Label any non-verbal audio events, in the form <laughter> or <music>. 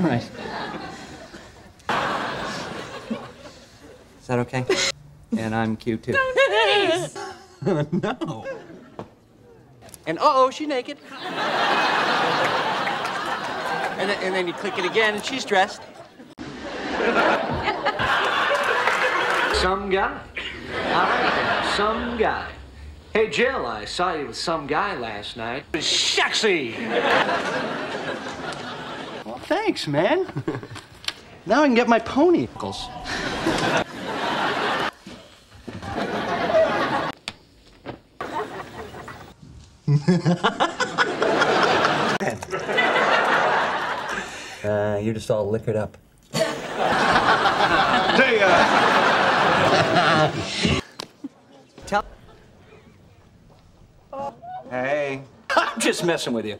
Right. Is that okay? And I'm cute too. <laughs> no. And uh oh, she's naked. and, then, and then you click it again, and she's dressed. Some guy. All right, some guy. Hey, Jill, I saw you with some guy last night. It was sexy. Well, thanks, man. now I can get my pony. <laughs> Uh, you're just all liquored up. Hey, uh, <laughs> hey. <laughs> I'm just messing with you.